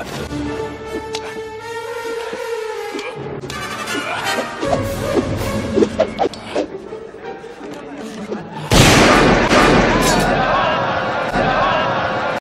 うん。